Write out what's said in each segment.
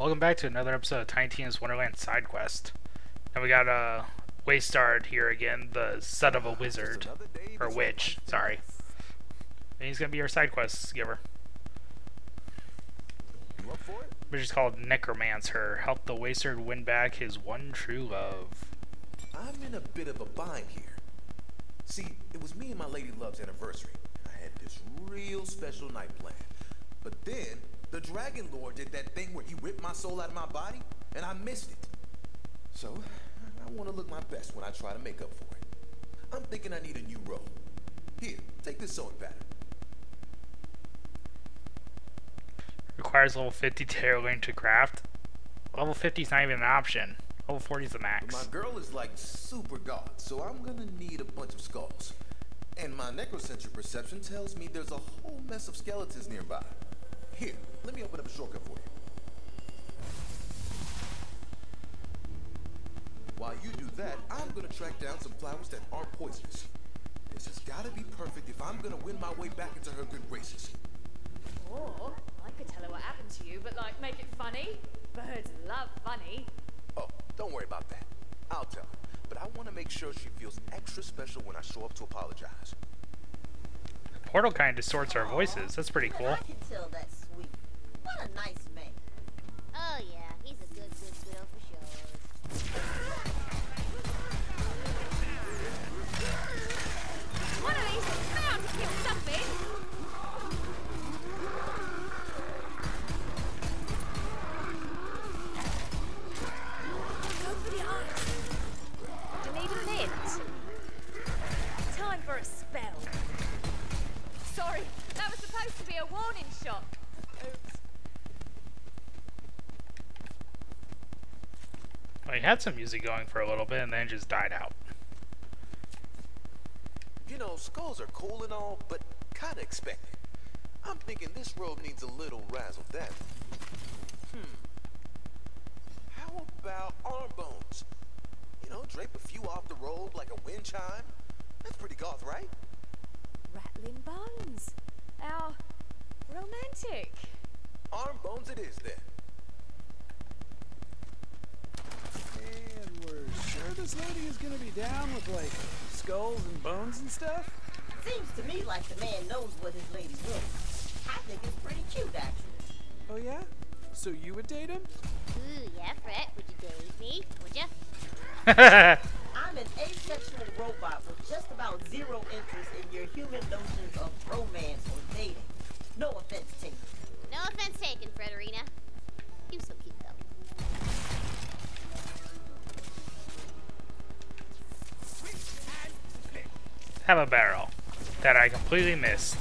Welcome back to another episode of Tiny Tina's Wonderland Side Quest. And we got uh, Wastard here again, the son of a wizard. Or witch, sorry. And he's gonna be our side quest giver. Which is called Necromance Her. Help the Wastard win back his one true love. I'm in a bit of a bind here. See, it was me and my lady love's anniversary. I had this real special night planned. But then, the Dragon Lord did that thing where he ripped my soul out of my body, and I missed it. So, I want to look my best when I try to make up for it. I'm thinking I need a new robe. Here, take this sewing pattern. Requires level 50 tailoring to craft. Level 50 is not even an option. Level 40 is the But max. my girl is like super god, so I'm gonna need a bunch of skulls. And my necrocentric perception tells me there's a whole mess of skeletons nearby. Here, let me open up a shortcut for you. While you do that, I'm gonna track down some flowers that aren't poisonous. This has gotta be perfect if I'm gonna win my way back into her good graces. Or I could tell her what happened to you, but like make it funny. Birds love funny. Oh, don't worry about that. I'll tell her. But I wanna make sure she feels extra special when I show up to apologize. Portal kind of distorts our voices. That's pretty cool. What a nice man. Oh yeah, he's a good, good girl for sure. Had some music going for a little bit and then just died out. You know, skulls are cool and all, but kinda expected. I'm thinking this robe needs a little razzle dazzle. Hmm. How about arm bones? You know, drape a few off the robe like a wind chime. That's pretty goth, right? Rattling bones. How romantic. Arm bones it is then. And we're sure this lady is gonna be down with like skulls and bones and stuff? Seems to me like the man knows what his lady wants. I think it's pretty cute, actually. Oh yeah? So you would date him? Ooh, yeah, Fred, would you date me? Would ya? I'm an asexual robot with just about zero interest in your human notions of have a barrel that I completely missed.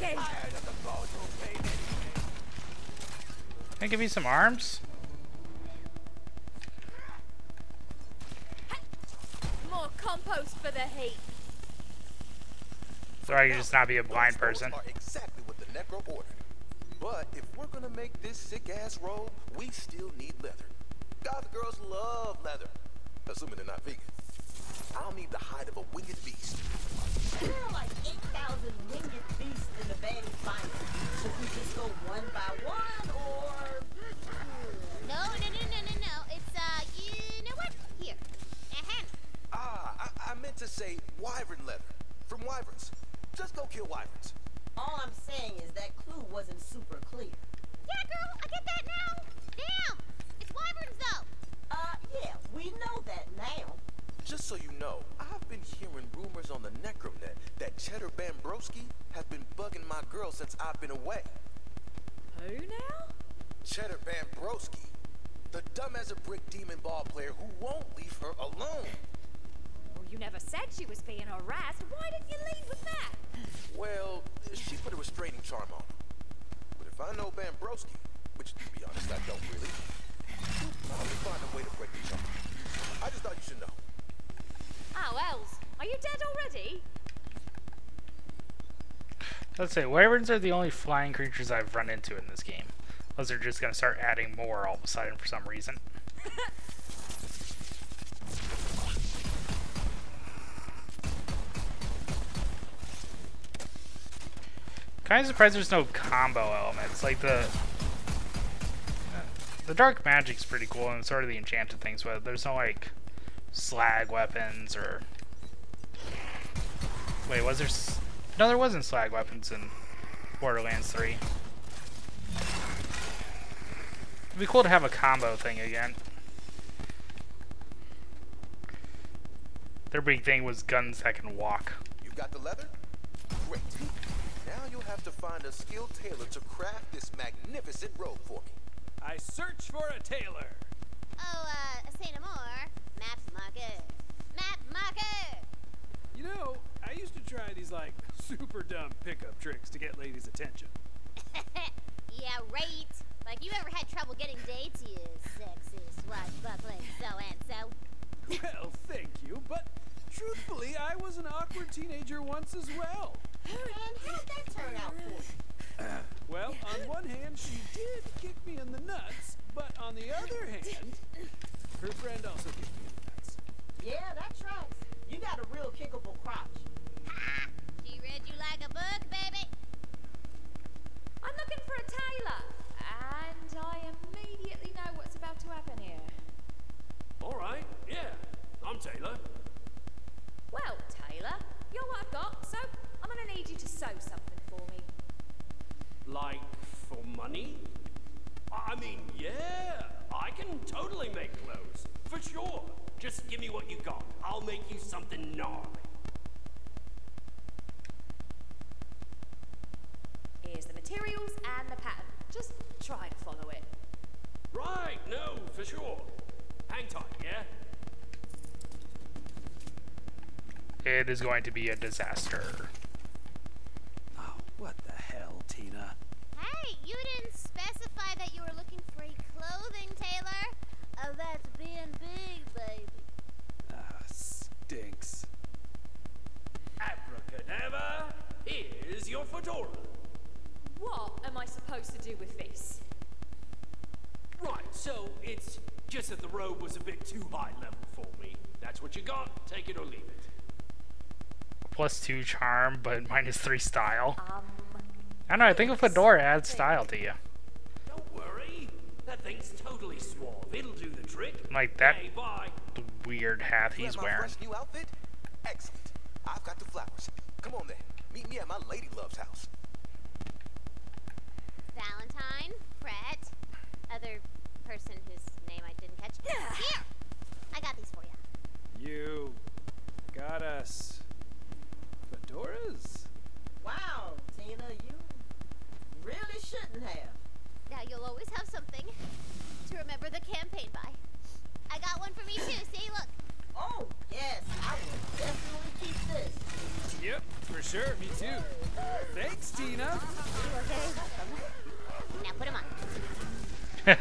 Can. I give you some arms? More compost for the heat. So I can just not be a blind Those person. skulls Are exactly what the Necro ordered. But if we're gonna make this sick ass robe, we still need leather. Goth girls love leather, assuming they're not vegan. I'll need the hide of a winged beast. There are like 8,000 winged beasts in the Vanny Finder. Should we just go one by one, or... No, no, no, no, no, no. It's, uh, you know what? Here. Uh-huh. Ah, I, I meant to say wyvern leather from wyverns. Just go kill wyverns. All I'm saying is that clue wasn't super clear. Yeah, girl, I get that now. Damn! It's wyverns, though. Uh, yeah, we know that now. Just so you know, I've been hearing rumors on the Necronet that Cheddar Bambroski has been bugging my girl since I've been away. Who now? Cheddar Bambroski. the dumb as a brick demon ball player who won't leave her alone. Well, you never said she was being harassed. Why didn't you lead with that? Well, she put a restraining charm on him. But if I know which to be honest I don't really, she'll probably find a way to break the charm. I just thought you should know. Ah, oh, Els, are you dead already? Let's say wyverns are the only flying creatures I've run into in this game. Unless they're just gonna start adding more all of a sudden for some reason. Kind of surprised there's no combo elements. Like the the dark magic's pretty cool and sort of the enchanted things, but there's no like slag weapons or wait, was there? No, there wasn't slag weapons in Borderlands 3. It'd be cool to have a combo thing again. Their big thing was guns that can walk. You got the leather? Great. Now you'll have to find a skilled tailor to craft this magnificent robe for me. I search for a tailor. Oh, uh, say no more. Map marker. Map marker! You know, I used to try these like super dumb pickup tricks to get ladies' attention. yeah, right. Like you ever had trouble getting dates, you sexy swashbuckling so-and-so? Well, thank you, but truthfully, I was an awkward teenager once as well. And how'd that turn out for you? Well, on one hand, she did kick me in the nuts, but on the other hand, her friend also kicked me in the nuts. Yeah, that tracks. You got a real kickable crotch. Ha! She read you like a book, baby. I'm looking for a tailor, and I immediately know what's about to happen here. All right, yeah, I'm Taylor. Well, Taylor, you're what I've got, so I'm gonna need you to sew something for me. Like, for money? I mean, yeah, I can totally make clothes, for sure. Just give me what you got. I'll make you something gnarly. Here's the materials and the pattern. Just try to follow it. Right, no, for sure. Hang tight, yeah? It is going to be a disaster. Oh, what the hell, Tina? Hey, you didn't specify that you were looking for a clothing tailor. Oh, that's being big, baby. Ah, stinks. Abracadabra, here's your fedora. What am I supposed to do with this? Right, so it's just that the robe was a bit too high level for me. That's what you got, take it or leave it. Plus two charm, but minus three style. Um, I don't know, I think a fedora adds style to you. Don't that thing's totally suave. It'll do the trick. Like that Hey, bye. weird hat he's my wearing. fresh new outfit? Excellent. I've got the flowers. Come on then. Meet me at my lady love's house. Valentine, Fred, other person whose name I didn't catch. Here! I got these for you. You got us fedoras? Wow, Tina, you really shouldn't have. Now you'll always have something to remember the campaign by. I got one for me too, see? Look. Oh, yes, I will definitely keep this. Yep, for sure. Me too. Thanks, Tina. Now put 'em on. No.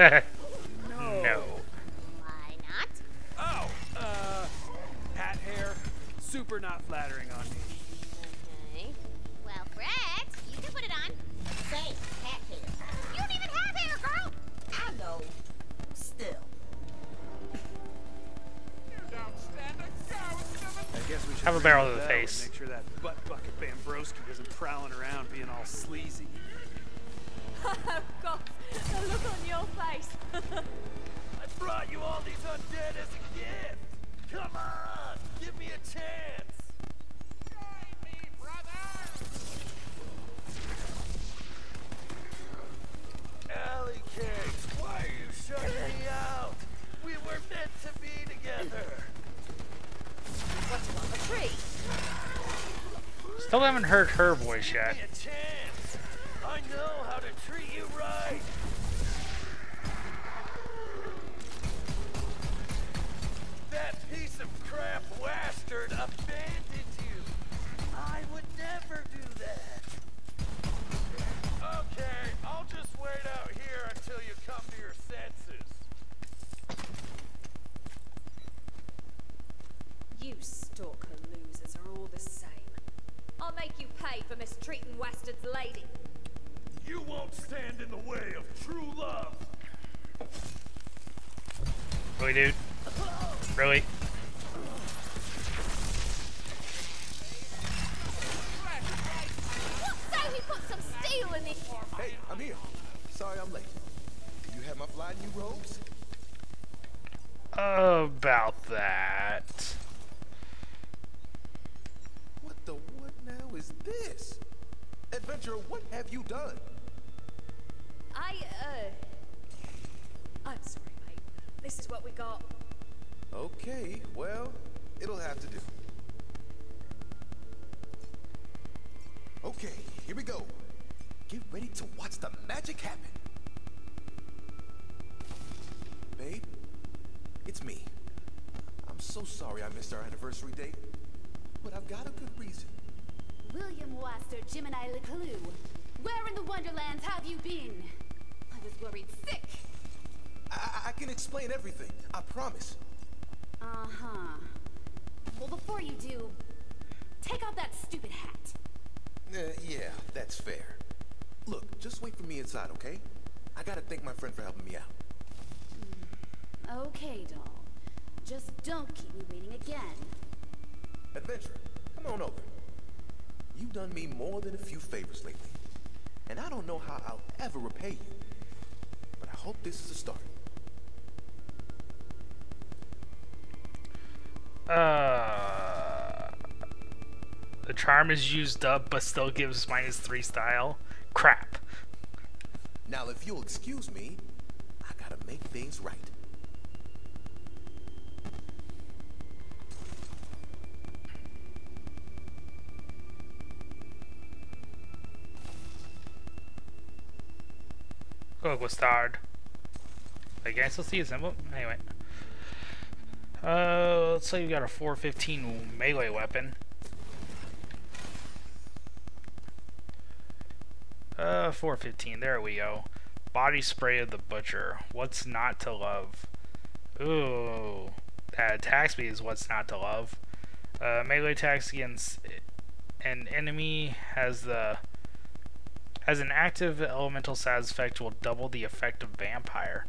Why not? Oh, uh, hat hair, super not flattering on me. Okay. Well, Fred, you can put it on. Same, hat hair. You don't even have hair, girl! I know. Still. I guess we should Have a barrel the to the face. Make sure that butt bucket Bambrowski isn't prowling around being all sleazy. Oh God, the look on your face. I brought you all these undead as a gift. Come on, give me a chance. Join me, brother. Alley cakes, why are you shutting me out? We were meant to be together. What do you want, a tree? Still haven't heard her voice yet. Give me a chance. I know how to treat you right. That piece of crap Wastard abandoned you. I would never do in the way of true love. Really, dude? Really? Say we put some steel in it. Hey, I'm here. Sorry I'm late. Do you have my fly new robes? About that. What the what now is this? Adventurer, what have you done? I, uh... I'm sorry, mate. This is what we got. Okay, well, it'll have to do. Okay, here we go. Get ready to watch the magic happen. Babe, it's me. I'm so sorry I missed our anniversary date, but I've got a good reason. William Waster, Gemini LeClue. Where in the Wonderlands have you been? Explain everything, I promise. Uh-huh. Well, before you do, take off that stupid hat. Uh, yeah, that's fair. Look, just wait for me inside, okay? I gotta thank my friend for helping me out. Okay, doll. Just don't keep me waiting again. Adventurer, come on over. You've done me more than a few favors lately, and I don't know how I'll ever repay you. But I hope this is a start. Uh, the charm is used up, but still gives minus three style. Crap. Now, if you'll excuse me, I gotta make things right. Wastard. Wait, can I still see his symbol? Anyway. Uh, let's say you got a 415 melee weapon. Uh, 415. There we go. Body spray of the butcher. What's not to love? Ooh, that attack speed is what's not to love. Uh, melee attacks against an enemy has the has an active elemental status effect will double the effect of vampire.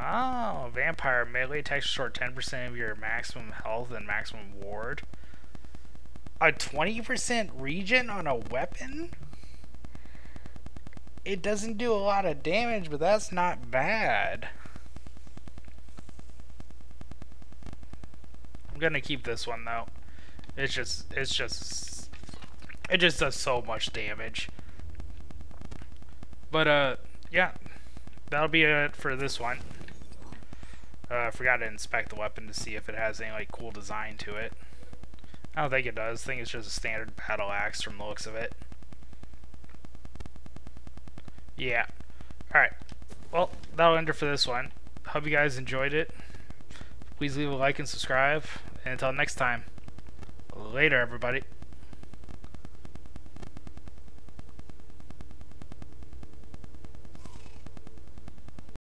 Oh, vampire melee attacks short 10% of your maximum health and maximum ward. A 20% regen on a weapon? It doesn't do a lot of damage, but that's not bad. I'm gonna keep this one though. It's just, it's just, it just does so much damage. But uh, yeah, that'll be it for this one. Uh, I forgot to inspect the weapon to see if it has any like cool design to it. I don't think it does. I think it's just a standard battle axe from the looks of it. Yeah. Alright. Well, that'll end it for this one. Hope you guys enjoyed it. Please leave a like and subscribe. And until next time, later everybody.